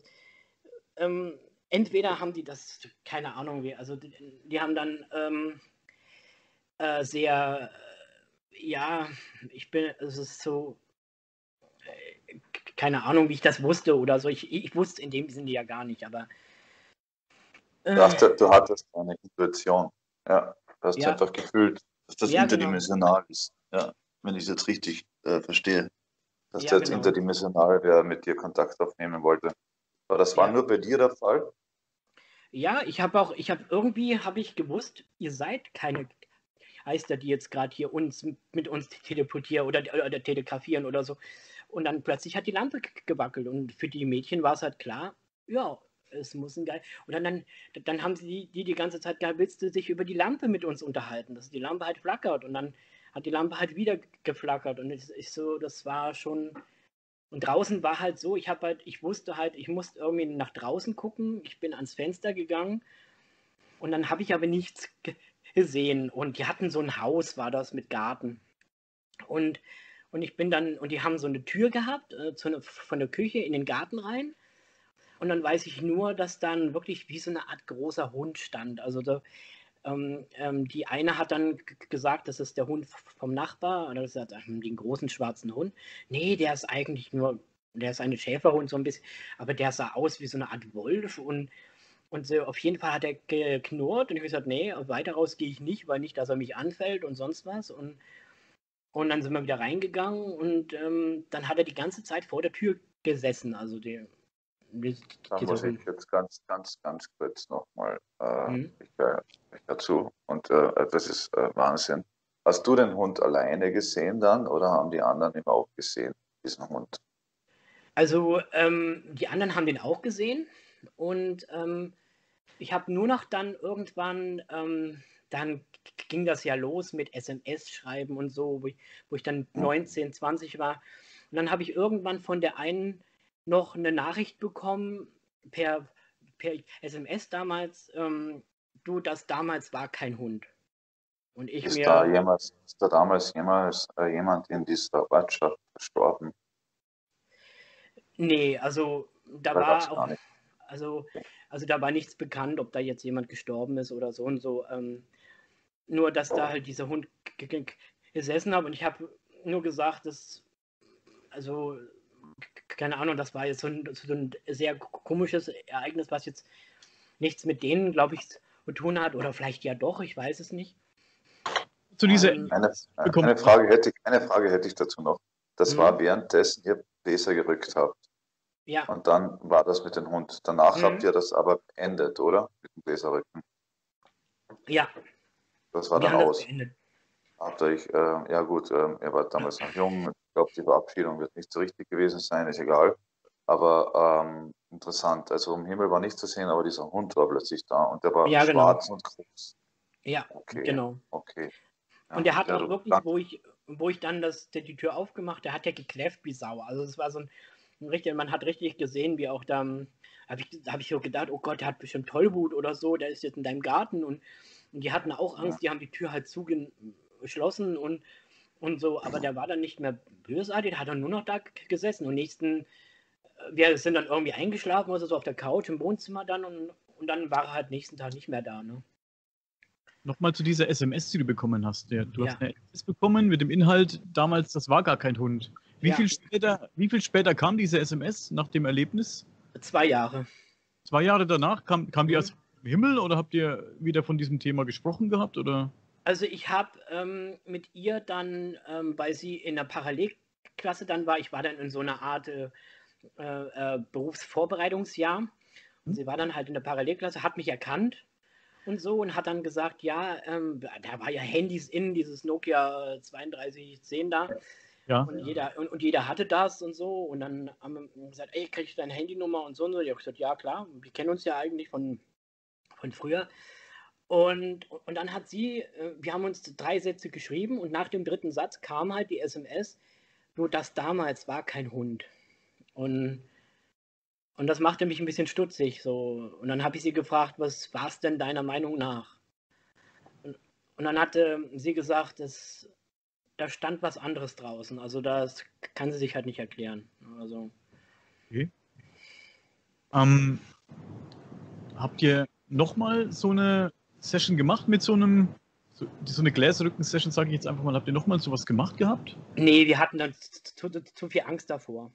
ähm, entweder haben die das, keine Ahnung wie, also die, die haben dann ähm, äh, sehr, äh, ja, ich bin, es ist so, äh, keine Ahnung, wie ich das wusste oder so. Ich, ich wusste in dem Sinne ja gar nicht, aber. Äh, du, du hattest eine Intuition, ja. Du hast ja. einfach gefühlt, dass das ja, genau. interdimensional genau. ist, ja, wenn ich es jetzt richtig äh, verstehe. Dass ja, der jetzt genau. interdimensional wer mit dir Kontakt aufnehmen wollte. Aber das war nur bei dir der Fall? Ja, ich habe auch, ich habe irgendwie, habe ich gewusst, ihr seid keine Geister, die jetzt gerade hier uns mit uns teleportieren oder, oder telegrafieren oder so. Und dann plötzlich hat die Lampe gewackelt und für die Mädchen war es halt klar, ja, es muss ein Geist. Und dann, dann, dann haben sie die, die ganze Zeit gesagt, willst du sich über die Lampe mit uns unterhalten, dass die Lampe halt flackert und dann hat die Lampe halt wieder geflackert und ich, ich so, das war schon. Und draußen war halt so, ich habe halt, ich wusste halt, ich musste irgendwie nach draußen gucken. Ich bin ans Fenster gegangen und dann habe ich aber nichts gesehen. Und die hatten so ein Haus, war das mit Garten. Und, und ich bin dann, und die haben so eine Tür gehabt, äh, zu, von der Küche in den Garten rein. Und dann weiß ich nur, dass dann wirklich wie so eine Art großer Hund stand. Also da, ähm, ähm, die eine hat dann gesagt, das ist der Hund vom Nachbar, oder das ist ähm, den großen schwarzen Hund. Nee, der ist eigentlich nur, der ist eine Schäferhund so ein bisschen, aber der sah aus wie so eine Art Wolf und und so, auf jeden Fall hat er geknurrt und ich habe gesagt, nee, weiter raus gehe ich nicht, weil nicht, dass er mich anfällt und sonst was. Und, und dann sind wir wieder reingegangen und ähm, dann hat er die ganze Zeit vor der Tür gesessen. Also die, da muss ich jetzt ganz, ganz, ganz kurz nochmal äh, mhm. dazu. Und äh, das ist äh, Wahnsinn. Hast du den Hund alleine gesehen dann oder haben die anderen ihn auch gesehen, diesen Hund? Also ähm, die anderen haben den auch gesehen und ähm, ich habe nur noch dann irgendwann, ähm, dann ging das ja los mit SMS-Schreiben und so, wo ich, wo ich dann 19, 20 war. Und dann habe ich irgendwann von der einen noch eine Nachricht bekommen per, per SMS damals, ähm, du, das damals war kein Hund. Und ich ist mir. Da jemals, ist da damals jemals äh, jemand in dieser Ortschaft verstorben? Nee, also da Weil war auch. Also also da war nichts bekannt, ob da jetzt jemand gestorben ist oder so und so. Ähm, nur, dass da halt dieser Hund gesessen hat und ich habe nur gesagt, dass, also, keine Ahnung, das war jetzt so ein, so ein sehr komisches Ereignis, was jetzt nichts mit denen, glaube ich, zu tun hat oder vielleicht ja doch, ich weiß es nicht. Zu dieser ähm, eine, eine, Frage hätte ich, eine Frage hätte ich dazu noch. Das mhm. war währenddessen ihr Bläser gerückt habt. Ja. Und dann war das mit dem Hund. Danach mhm. habt ihr das aber beendet, oder? Mit dem Gläserrücken. Ja. Das war dann aus. Habt ihr euch, äh, ja gut, äh, ihr wart damals noch jung. Ich glaube, die Verabschiedung wird nicht so richtig gewesen sein, ist egal. Aber ähm, interessant. Also im Himmel war nichts zu sehen, aber dieser Hund war plötzlich da und der war ja, genau. schwarz und groß. Ja, okay. genau. Okay. Ja, und der hat auch wirklich, wo ich, wo ich dann das, die Tür aufgemacht, der hat ja gekläfft wie Sau. Also es war so ein, richtig, man hat richtig gesehen, wie auch da, habe ich, hab ich so gedacht, oh Gott, der hat bestimmt Tollwut oder so, der ist jetzt in deinem Garten und, und die hatten auch Angst, ja. die haben die Tür halt zugeschlossen und, und so, aber der war dann nicht mehr bösartig, hat dann nur noch da gesessen und nächsten, äh, wir sind dann irgendwie eingeschlafen, also so auf der Couch im Wohnzimmer dann und, und dann war er halt nächsten Tag nicht mehr da, ne? Nochmal zu dieser SMS, die du bekommen hast. Du ja. hast eine SMS bekommen mit dem Inhalt, damals, das war gar kein Hund. Wie, ja. viel später, wie viel später kam diese SMS nach dem Erlebnis? Zwei Jahre. Zwei Jahre danach? Kam, kam die aus dem Himmel oder habt ihr wieder von diesem Thema gesprochen gehabt? Oder? Also ich habe ähm, mit ihr dann, ähm, weil sie in der Parallelklasse dann war, ich war dann in so einer Art äh, äh, Berufsvorbereitungsjahr. Und hm. sie war dann halt in der Parallelklasse, hat mich erkannt und so und hat dann gesagt, ja, ähm, da war ja Handys in, dieses Nokia 3210 da. Ja. Und, jeder, und, und, jeder hatte das und so. Und dann haben wir gesagt, ey, krieg ich deine Handynummer und so und so. Ich habe gesagt, ja klar, wir kennen uns ja eigentlich von, von früher. Und, und dann hat sie, äh, wir haben uns drei Sätze geschrieben und nach dem dritten Satz kam halt die SMS, nur das damals war kein Hund. Und und das machte mich ein bisschen stutzig. So. Und dann habe ich sie gefragt, was war es denn deiner Meinung nach? Und, und dann hatte sie gesagt, dass, da stand was anderes draußen. Also das kann sie sich halt nicht erklären. Also. Okay. Ähm, habt ihr nochmal so eine Session gemacht mit so einem, so, so eine Gläserrücken-Session, sage ich jetzt einfach mal, habt ihr nochmal sowas gemacht gehabt? Nee, wir hatten dann zu, zu, zu viel Angst davor.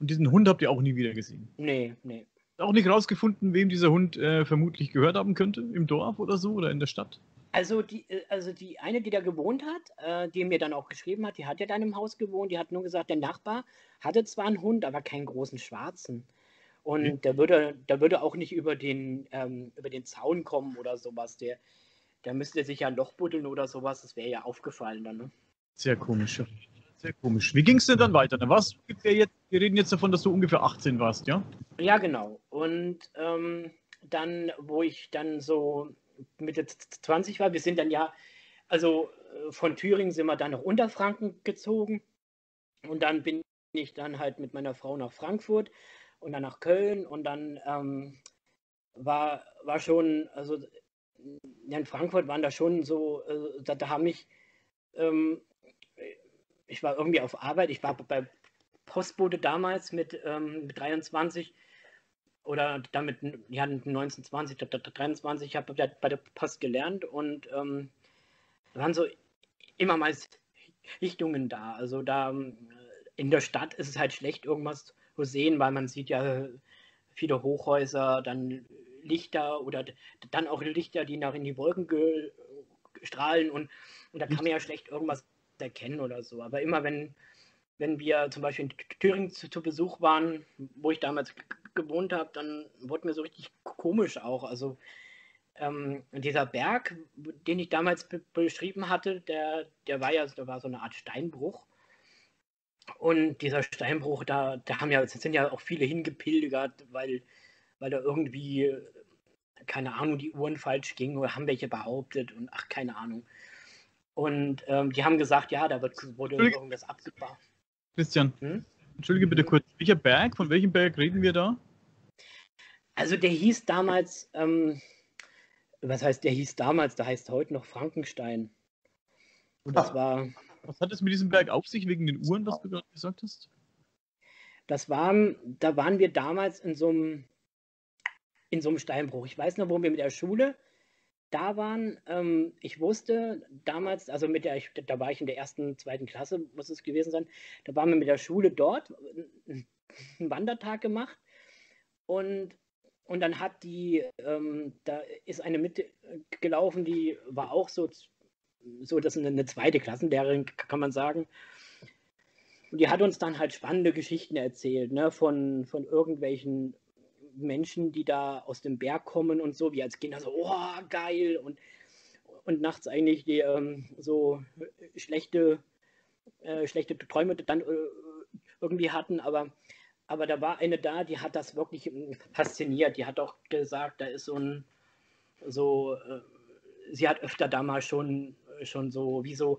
Und diesen Hund habt ihr auch nie wieder gesehen? Nee, nee. Auch nicht rausgefunden, wem dieser Hund äh, vermutlich gehört haben könnte? Im Dorf oder so oder in der Stadt? Also die, äh, also die eine, die da gewohnt hat, äh, die mir dann auch geschrieben hat, die hat ja dann im Haus gewohnt, die hat nur gesagt, der Nachbar hatte zwar einen Hund, aber keinen großen schwarzen. Und okay. der, würde, der würde auch nicht über den, ähm, über den Zaun kommen oder sowas. Der, der müsste sich ja ein Loch buddeln oder sowas, das wäre ja aufgefallen dann. Ne? Sehr komisch. Sehr komisch. Wie ging es denn dann weiter? Was jetzt, wir reden jetzt davon, dass du ungefähr 18 warst, ja? Ja, genau. Und ähm, dann, wo ich dann so Mitte 20 war, wir sind dann ja, also äh, von Thüringen sind wir dann nach Unterfranken gezogen. Und dann bin ich dann halt mit meiner Frau nach Frankfurt und dann nach Köln. Und dann ähm, war, war schon, also in Frankfurt waren da schon so, äh, da, da haben mich ähm, ich war irgendwie auf Arbeit, ich war bei Postbote damals mit, ähm, mit 23 oder damit, ja, 1920, 23, ich habe bei der Post gelernt und ähm, waren so immer mal Lichtungen da. Also da ähm, in der Stadt ist es halt schlecht, irgendwas zu sehen, weil man sieht ja viele Hochhäuser, dann Lichter oder dann auch Lichter, die nach in die Wolken strahlen und, und da kann man ja schlecht irgendwas erkennen oder so. Aber immer wenn, wenn wir zum Beispiel in Thüringen zu, zu Besuch waren, wo ich damals gewohnt habe, dann wurde mir so richtig komisch auch. Also ähm, dieser Berg, den ich damals be beschrieben hatte, der, der war ja, da war so eine Art Steinbruch. Und dieser Steinbruch, da, da haben ja, sind ja auch viele hingepilgert, weil, weil da irgendwie, keine Ahnung, die Uhren falsch gingen oder haben welche behauptet und ach, keine Ahnung. Und ähm, die haben gesagt, ja, da wird, wurde irgendwas abgebaut. Christian, hm? entschuldige bitte kurz, welcher Berg, von welchem Berg reden wir da? Also der hieß damals, ähm, was heißt, der hieß damals, der heißt heute noch Frankenstein. Und das war. Was hat es mit diesem Berg auf sich wegen den Uhren, was du gerade gesagt hast? Das waren, da waren wir damals in so einem, in so einem Steinbruch. Ich weiß noch, wo wir mit der Schule da waren, ähm, ich wusste damals, also mit der, da war ich in der ersten, zweiten Klasse, muss es gewesen sein, da waren wir mit der Schule dort, einen Wandertag gemacht und, und dann hat die, ähm, da ist eine mitgelaufen, die war auch so, so das ist eine, zweite Klassenlehrerin, kann man sagen. Und die hat uns dann halt spannende Geschichten erzählt, ne, von, von irgendwelchen Menschen, die da aus dem Berg kommen und so, wie als Kinder so, oh, geil, und, und nachts eigentlich die ähm, so schlechte, äh, schlechte Träume dann äh, irgendwie hatten, aber, aber da war eine da, die hat das wirklich fasziniert, die hat auch gesagt, da ist so ein, so, äh, sie hat öfter damals schon, schon so, wie so,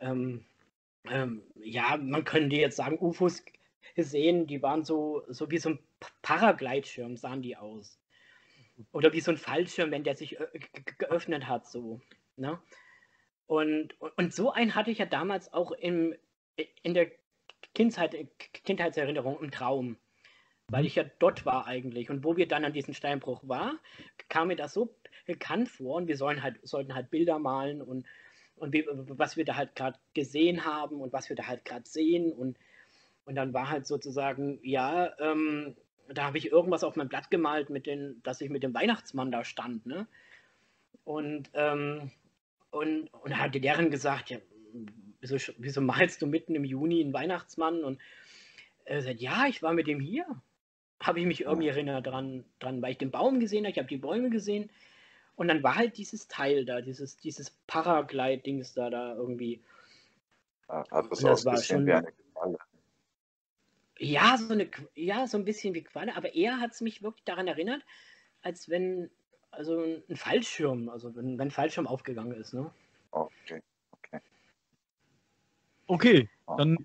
ähm, ähm, ja, man könnte jetzt sagen, UFOs gesehen, die waren so, so wie so ein Paragleitschirm, sahen die aus. Oder wie so ein Fallschirm, wenn der sich geöffnet hat, so. Ne? Und, und so einen hatte ich ja damals auch im, in der Kindheit, Kindheitserinnerung im Traum. weil ich ja dort war eigentlich. Und wo wir dann an diesem Steinbruch waren, kam mir das so bekannt vor und wir sollen halt, sollten halt Bilder malen und, und wie, was wir da halt gerade gesehen haben und was wir da halt gerade sehen. Und, und dann war halt sozusagen, ja, ähm, da habe ich irgendwas auf mein Blatt gemalt, mit den, dass ich mit dem Weihnachtsmann da stand. Ne? Und, ähm, und, und da hat die Lehrerin gesagt, ja, wieso, wieso malst du mitten im Juni einen Weihnachtsmann? Und er sagt, ja, ich war mit dem hier. Habe ich mich irgendwie erinnert dran, dran, weil ich den Baum gesehen habe, ich habe die Bäume gesehen. Und dann war halt dieses Teil da, dieses, dieses Paraglide-Dings da, da irgendwie. Hat das, das war schon, wie eine Qualle. Ja, so eine, ja, so ein bisschen wie Qualle, aber eher hat es mich wirklich daran erinnert, als wenn, also ein Fallschirm, also wenn, wenn ein Fallschirm aufgegangen ist, ne? Okay, okay. Okay, dann,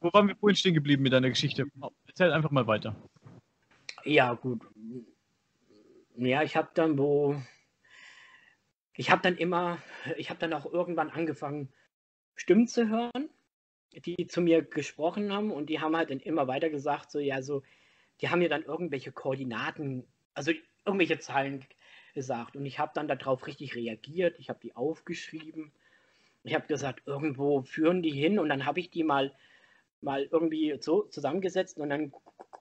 wo waren wir vorhin stehen geblieben mit deiner Geschichte? Erzähl einfach mal weiter. Ja, gut. Ja, ich habe dann wo, ich habe dann immer, ich habe dann auch irgendwann angefangen, Stimmen zu hören, die zu mir gesprochen haben. Und die haben halt dann immer weiter gesagt, so, ja, so, die haben mir dann irgendwelche Koordinaten, also irgendwelche Zahlen gesagt. Und ich habe dann darauf richtig reagiert, ich habe die aufgeschrieben, ich habe gesagt, irgendwo führen die hin. Und dann habe ich die mal, mal irgendwie so zusammengesetzt und dann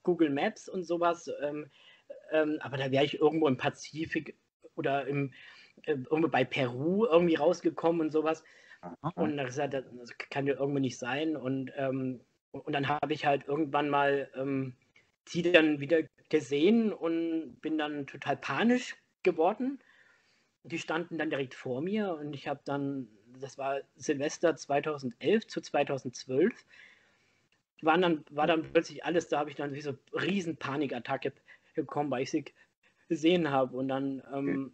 Google Maps und sowas, ähm, ähm, aber da wäre ich irgendwo im Pazifik oder im, äh, irgendwo bei Peru irgendwie rausgekommen und sowas. Aha. Und dann gesagt, das kann ja irgendwo nicht sein. Und, ähm, und dann habe ich halt irgendwann mal ähm, die dann wieder gesehen und bin dann total panisch geworden. Die standen dann direkt vor mir und ich habe dann, das war Silvester 2011 zu 2012, waren dann, war dann plötzlich alles da, habe ich dann so riesen Panikattacke bekommen, weil ich sie gesehen habe. Und dann ähm,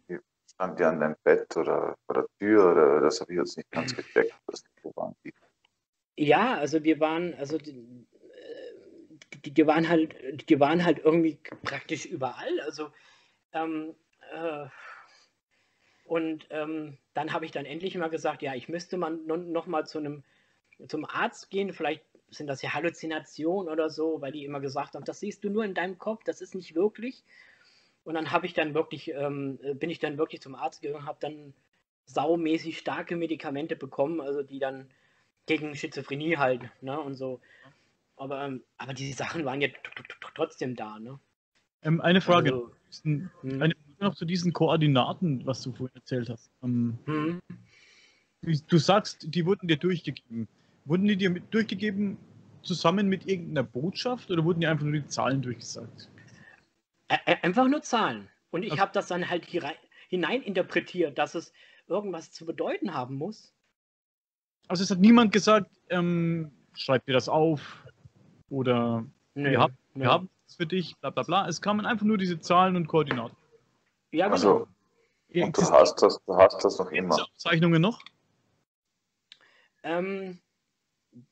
Stand die an deinem Bett oder vor der Tür oder das habe ich jetzt nicht ganz gecheckt. Wo waren die? Ja, also wir waren, also die, die, die, waren halt, die waren halt irgendwie praktisch überall. Also ähm, äh, und ähm, dann habe ich dann endlich mal gesagt, ja, ich müsste mal noch mal zu einem zum Arzt gehen. Vielleicht sind das ja Halluzinationen oder so, weil die immer gesagt haben, das siehst du nur in deinem Kopf, das ist nicht wirklich. Und dann habe ich dann wirklich, ähm, bin ich dann wirklich zum Arzt gegangen, habe dann saumäßig starke Medikamente bekommen, also die dann gegen Schizophrenie halt, ne, und so. Aber, ähm, aber die Sachen waren ja trotzdem da, ne? Ähm, eine Frage. Also, hm. eine Frage noch zu diesen Koordinaten, was du vorhin erzählt hast. Ähm, hm. Du sagst, die wurden dir durchgegeben. Wurden die dir durchgegeben zusammen mit irgendeiner Botschaft oder wurden dir einfach nur die Zahlen durchgesagt? Einfach nur Zahlen. Und ich habe das dann halt hinein interpretiert, dass es irgendwas zu bedeuten haben muss. Also es hat niemand gesagt, ähm, schreib dir das auf oder nee, wir, haben, nee. wir haben es für dich, bla bla bla. Es kamen einfach nur diese Zahlen und Koordinaten. Ja, genau. Also, und du hast das, du hast das noch immer. Zeichnungen noch? Ähm,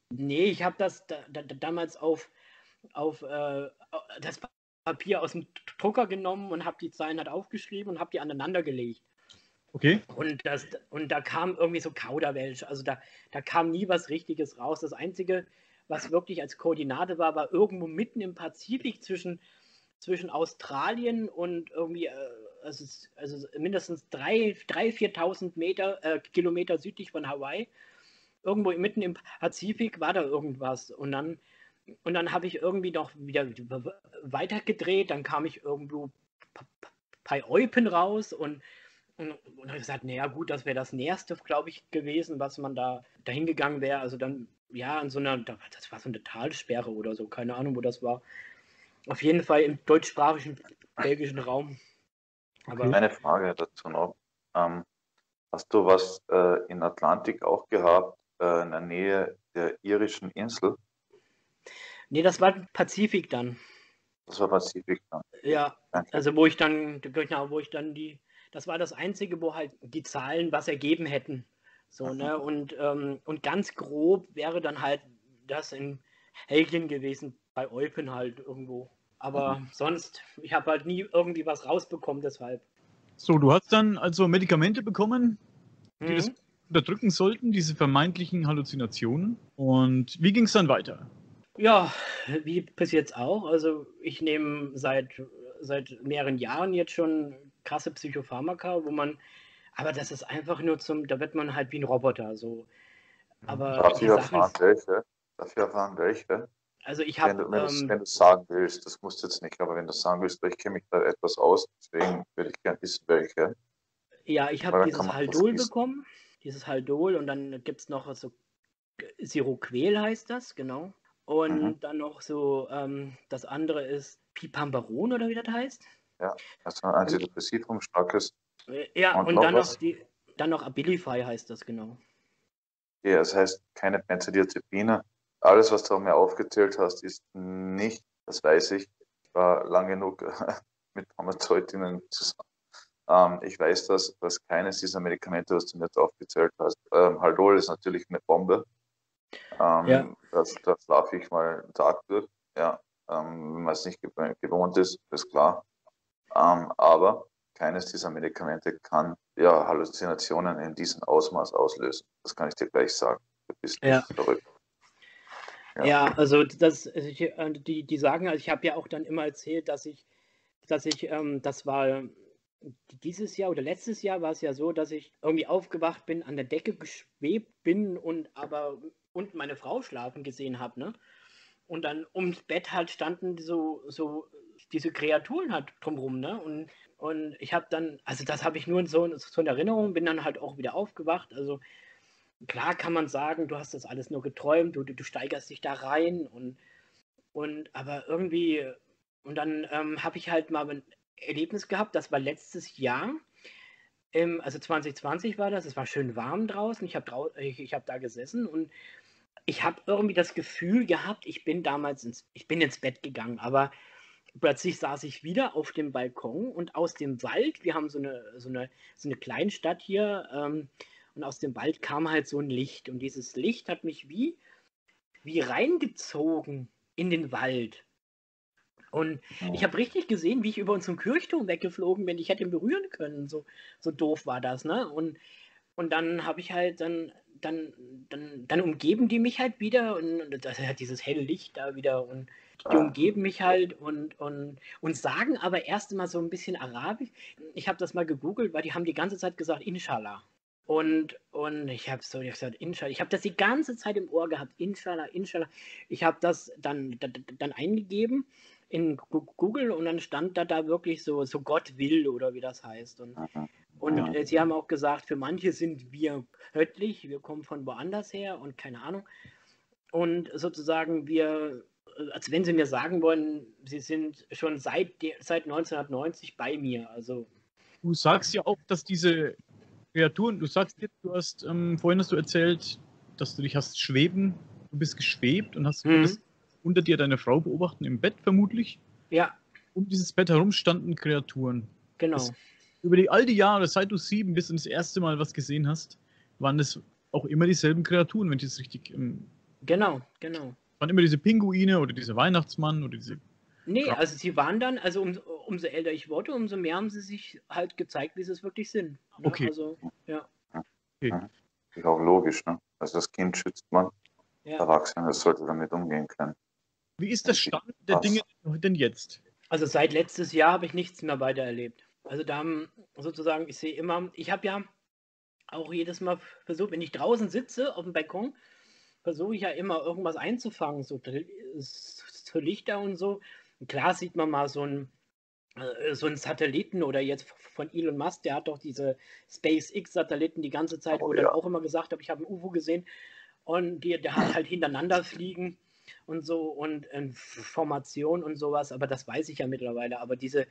nee, ich habe das da, da, damals auf, auf äh, das Papier aus dem Drucker genommen und habe die Zahlen halt aufgeschrieben und habe die aneinander gelegt. Okay. Und, das, und da kam irgendwie so Kauderwelsch. Also da, da kam nie was Richtiges raus. Das Einzige, was wirklich als Koordinate war, war irgendwo mitten im Pazifik zwischen, zwischen Australien und irgendwie, äh, also, also mindestens 3.000, 4.000 Meter, äh, Kilometer südlich von Hawaii. Irgendwo mitten im Pazifik war da irgendwas. Und dann und dann habe ich irgendwie noch wieder weitergedreht, dann kam ich irgendwo bei Eupen raus und, und, und habe gesagt, naja gut, das wäre das Nächste, glaube ich, gewesen, was man da dahin gegangen wäre. Also dann, ja, in so einer, das war so eine Talsperre oder so, keine Ahnung, wo das war. Auf jeden Fall im deutschsprachigen belgischen Raum. Aber Eine Frage dazu noch. Ähm, hast du was äh, in Atlantik auch gehabt, äh, in der Nähe der irischen Insel? Nee, das war Pazifik dann. Das war Pazifik dann. Ja, also wo ich dann, genau, wo ich dann die, das war das Einzige, wo halt die Zahlen was ergeben hätten. So, ne? Und, ähm, und ganz grob wäre dann halt das in Helgien gewesen, bei Eupen halt irgendwo. Aber mhm. sonst, ich habe halt nie irgendwie was rausbekommen, deshalb. So, du hast dann also Medikamente bekommen, die mhm. das unterdrücken sollten, diese vermeintlichen Halluzinationen. Und wie ging es dann weiter? Ja, wie bis jetzt auch. Also ich nehme seit, seit mehreren Jahren jetzt schon krasse Psychopharmaka, wo man, aber das ist einfach nur zum, da wird man halt wie ein Roboter. So. Aber Darf ich erfahren, welche? Darf ich erfahren, welche? Also ich habe. Wenn, wenn, ähm, wenn, du sagen willst, das musst du jetzt nicht, aber wenn du sagen willst, weil ich kenne mich da etwas aus, deswegen würde ich gerne wissen, welche. Ja, ich habe dieses Haldol bekommen. Dieses Haldol und dann gibt es noch so Siroquel heißt das, genau. Und mhm. dann noch so, ähm, das andere ist Pipambaron oder wie das heißt. Ja, also ein Antidepressivum, starkes. Äh, ja, und, und dann, noch die, dann noch Abilify heißt das, genau. Ja, das heißt keine Benzodiazepine. Alles, was du mir aufgezählt hast, ist nicht, das weiß ich, ich war lang genug (laughs) mit Pharmazeutinnen zusammen. Ähm, ich weiß, dass, dass keines dieser Medikamente, was du mir jetzt aufgezählt hast, ähm, Haldol ist natürlich eine Bombe. Ähm, ja. das, das laufe ich mal Tag durch. Ja, ähm, wenn man es nicht gewohnt ist, ist klar. Ähm, aber keines dieser Medikamente kann ja, Halluzinationen in diesem Ausmaß auslösen. Das kann ich dir gleich sagen. Du bist ja. verrückt. Ja. ja. also das, also äh, die, die sagen, also ich habe ja auch dann immer erzählt, dass ich, dass ich, ähm, das war dieses Jahr oder letztes Jahr war es ja so, dass ich irgendwie aufgewacht bin, an der Decke geschwebt bin und aber unten meine Frau schlafen gesehen habe, ne? Und dann ums Bett halt standen so, so diese Kreaturen halt drumrum, ne? Und, und ich habe dann, also das habe ich nur so, so in Erinnerung, bin dann halt auch wieder aufgewacht. Also klar kann man sagen, du hast das alles nur geträumt, du, du steigerst dich da rein und, und aber irgendwie, und dann ähm, habe ich halt mal ein Erlebnis gehabt, das war letztes Jahr. Ähm, also 2020 war das, es war schön warm draußen, ich habe ich, ich hab da gesessen und ich habe irgendwie das Gefühl gehabt, ich bin damals ins, ich bin ins Bett gegangen, aber plötzlich saß ich wieder auf dem Balkon und aus dem Wald, wir haben so eine, so eine, so eine Kleinstadt hier, ähm, und aus dem Wald kam halt so ein Licht. Und dieses Licht hat mich wie, wie reingezogen in den Wald. Und oh. ich habe richtig gesehen, wie ich über unseren Kirchturm weggeflogen bin. Ich hätte ihn berühren können. So, so doof war das, ne? Und, und dann habe ich halt dann dann, dann, dann umgeben die mich halt wieder und das hat dieses helle Licht da wieder und die umgeben mich halt und, und, und sagen aber erst mal so ein bisschen Arabisch. Ich habe das mal gegoogelt, weil die haben die ganze Zeit gesagt, Inshallah. Und, und ich habe so gesagt, Inshallah. Ich habe das die ganze Zeit im Ohr gehabt, Inshallah, Inshallah. Ich habe das dann, dann, dann eingegeben in Google und dann stand da da wirklich so, so Gott will oder wie das heißt. Und und ja. äh, sie haben auch gesagt, für manche sind wir göttlich, wir kommen von woanders her und keine Ahnung. Und sozusagen wir, äh, als wenn sie mir sagen wollen, sie sind schon seit, seit 1990 bei mir. Also du sagst ja auch, dass diese Kreaturen, du sagst jetzt, du hast, ähm, vorhin hast du erzählt, dass du dich hast schweben, du bist geschwebt und hast mhm. unter dir deine Frau beobachten, im Bett vermutlich. Ja. Um dieses Bett herum standen Kreaturen. Genau. Das über die all die Jahre, seit du sieben bist und das erste Mal was gesehen hast, waren es auch immer dieselben Kreaturen, wenn ich das richtig. Ähm, genau, genau. Waren immer diese Pinguine oder dieser Weihnachtsmann oder diese. Nee, Kram. also sie waren dann, also um, umso älter ich wurde, umso mehr haben sie sich halt gezeigt, wie sie es wirklich sind. Ne? Okay. Also, ja. Okay. Ist auch logisch, ne? Also das Kind schützt man, ja. Erwachsene sollte damit umgehen können. Wie ist der Stand der Dinge denn jetzt? Also seit letztes Jahr habe ich nichts mehr weiter erlebt. Also da haben sozusagen, ich sehe immer, ich habe ja auch jedes Mal versucht, wenn ich draußen sitze auf dem Balkon, versuche ich ja immer irgendwas einzufangen, so, so Lichter und so. Und klar sieht man mal so ein äh, so einen Satelliten oder jetzt von Elon Musk, der hat doch diese SpaceX-Satelliten die ganze Zeit, oh, wo ja. dann auch immer gesagt habe, ich habe ein UFO gesehen und die, der hat halt hintereinander fliegen und so und Information und sowas, aber das weiß ich ja mittlerweile. Aber diese,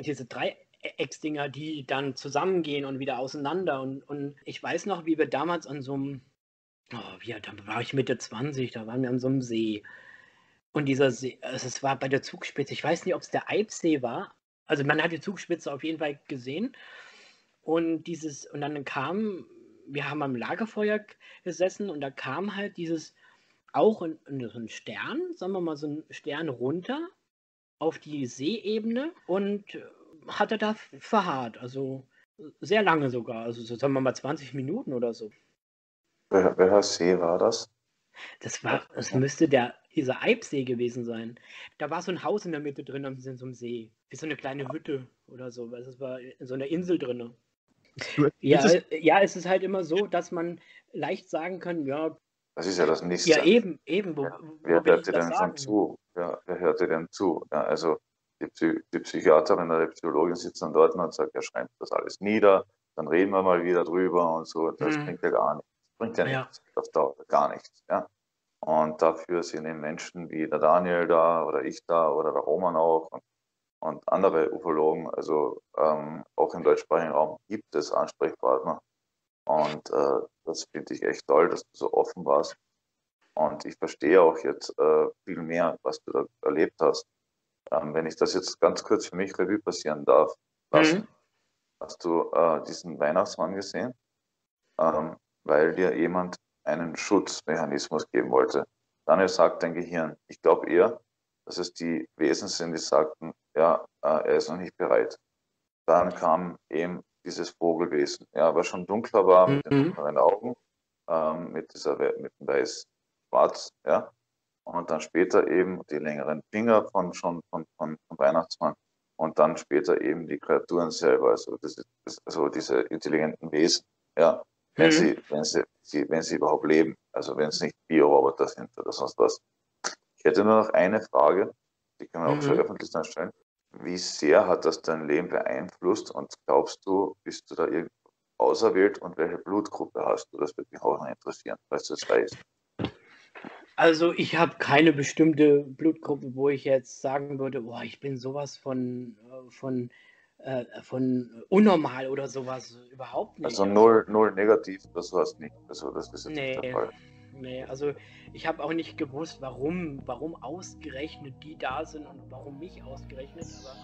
diese drei Ex-Dinger, die dann zusammengehen und wieder auseinander. Und, und ich weiß noch, wie wir damals an so einem, oh, ja, da war ich Mitte 20, da waren wir an so einem See. Und dieser See, also es war bei der Zugspitze, ich weiß nicht, ob es der Eibsee war. Also man hat die Zugspitze auf jeden Fall gesehen. Und dieses, und dann kam, wir haben am Lagerfeuer gesessen und da kam halt dieses, auch ein, ein Stern, sagen wir mal so ein Stern runter auf die Seeebene und hat er da verharrt. Also sehr lange sogar. Also so, sagen wir mal 20 Minuten oder so. Welcher See war das? Das war, es müsste der, dieser Eibsee gewesen sein. Da war so ein Haus in der Mitte drin in so einem See. Wie so eine kleine Hütte oder so. Das war in so einer Insel drin. Ja, ja, es ist halt immer so, dass man leicht sagen kann, ja. Das ist ja das nächste. Ja, eben, eben. Wo, ja, wer hört dir denn schon zu? Ja, wer hört dir denn zu? Ja, also die, Psy die Psychiaterin oder die Psychologin sitzen dort und sagt, er schreibt das alles nieder, dann reden wir mal wieder drüber und so. Das mhm. bringt ja gar nichts. Das bringt ja, ja. nichts. Auf Dauer gar nichts. Ja. Und dafür sind eben Menschen wie der Daniel da oder ich da oder der Roman auch und, und andere Ufologen. Also ähm, auch im deutschsprachigen Raum gibt es Ansprechpartner. Und äh, das finde ich echt toll, dass du so offen warst. Und ich verstehe auch jetzt äh, viel mehr, was du da erlebt hast. Ähm, wenn ich das jetzt ganz kurz für mich Revue passieren darf, mhm. hast du äh, diesen Weihnachtsmann gesehen, ähm, weil dir jemand einen Schutzmechanismus geben wollte. Daniel sagt dein Gehirn. Ich glaube eher, dass es die Wesen sind, die sagten, ja, äh, er ist noch nicht bereit. Dann kam eben dieses Vogelwesen, ja, was schon dunkler war, mit den mhm. dunkleren Augen, ähm, mit dieser mit dem weiß-schwarz, ja, und dann später eben die längeren Finger von schon von, von, von Weihnachtsmann und dann später eben die Kreaturen selber, also, das, also diese intelligenten Wesen, ja, wenn, mhm. sie, wenn, sie, sie, wenn sie überhaupt leben, also wenn es nicht Bioroboter sind oder sonst was. Ich hätte nur noch eine Frage, die können wir mhm. auch schon öffentlich dann stellen. Wie sehr hat das dein Leben beeinflusst und glaubst du, bist du da irgendwie auserwählt und welche Blutgruppe hast du? Das würde mich auch noch interessieren, falls du es weißt. Also ich habe keine bestimmte Blutgruppe, wo ich jetzt sagen würde, boah, ich bin sowas von, äh, von äh, von unnormal oder sowas überhaupt nicht. Also null, null negativ, das war es nicht. Also das ist jetzt nee, nicht der Fall. Nee, also ich habe auch nicht gewusst, warum, warum ausgerechnet die da sind und warum mich ausgerechnet, aber